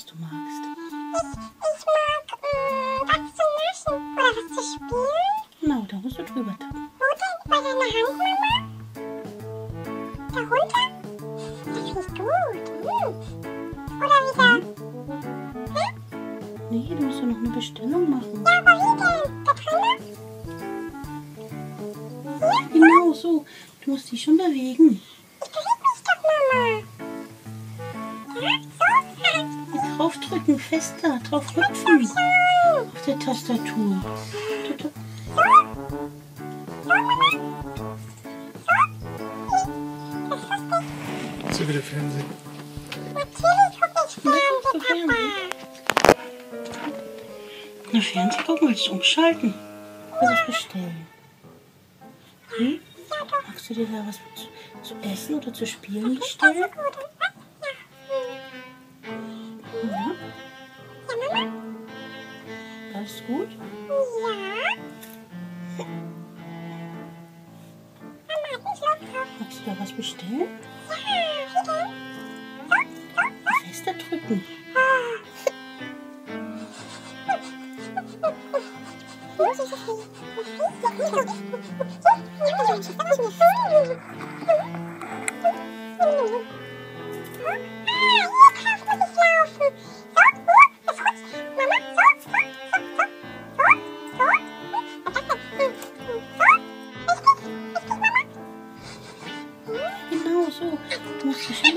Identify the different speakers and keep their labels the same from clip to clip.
Speaker 1: was du magst.
Speaker 2: Ich mag äh, was zu naschen oder was zu spielen.
Speaker 1: Genau, da musst du drüber tappen.
Speaker 2: Wo denn? Bei deiner Hand, Mama? Darunter? Das riecht gut. Hm. Oder wieder? Hm?
Speaker 1: Nee, du musst doch noch eine Bestellung machen.
Speaker 2: Ja, aber wie denn? Da drinnen? Hier?
Speaker 1: Genau so. Du musst dich schon bewegen.
Speaker 2: Ich bewege mich doch, Mama. Ja,
Speaker 1: draufdrücken, fester, drauf hüpfen. Auf der Tastatur.
Speaker 3: Du wieder Fernsehen?
Speaker 2: Natürlich gucke ich Fernsehen, Papa.
Speaker 1: Na, Fernsehen gucken, willst du umschalten? Was bestellen? Hm? Magst du dir da was zu, zu essen oder zu spielen bestellen? Alles gut?
Speaker 2: Ja? Mama Lust drauf.
Speaker 1: Magst du da was bestellen?
Speaker 2: Ja, so.
Speaker 1: Fester drücken.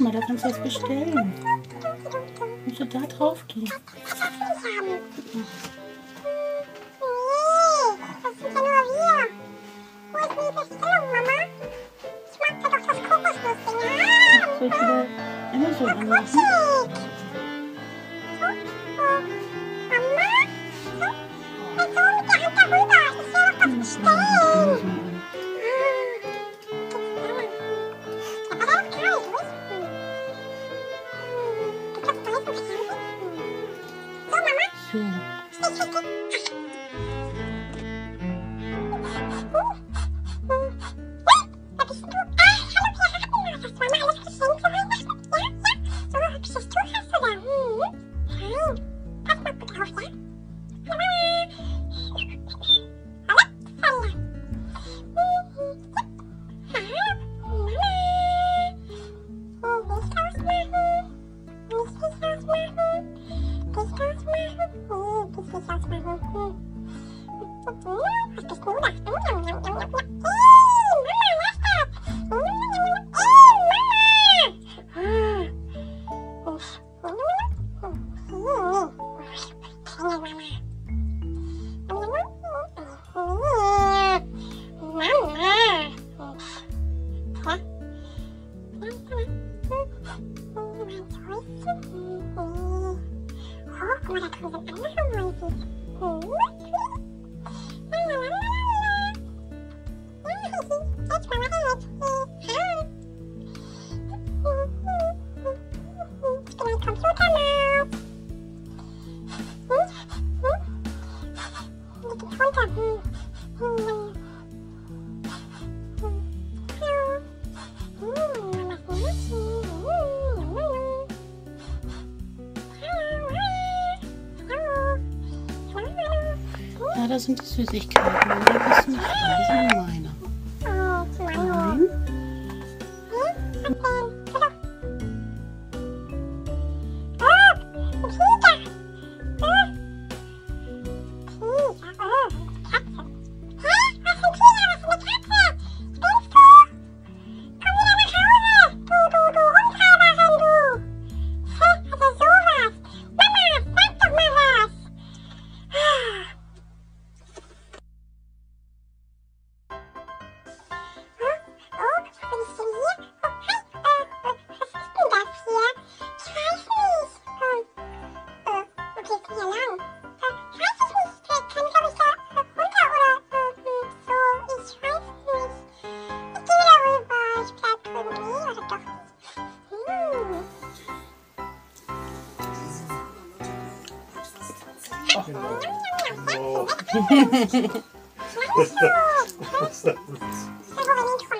Speaker 1: Guck mal, da kannst du was bestellen. Musst du da drauf gehen. Amazon anrufen?
Speaker 3: Oh,
Speaker 2: my whole Oh, what a present. I know da sind die Süßigkeiten. Und bist du nicht meine. No.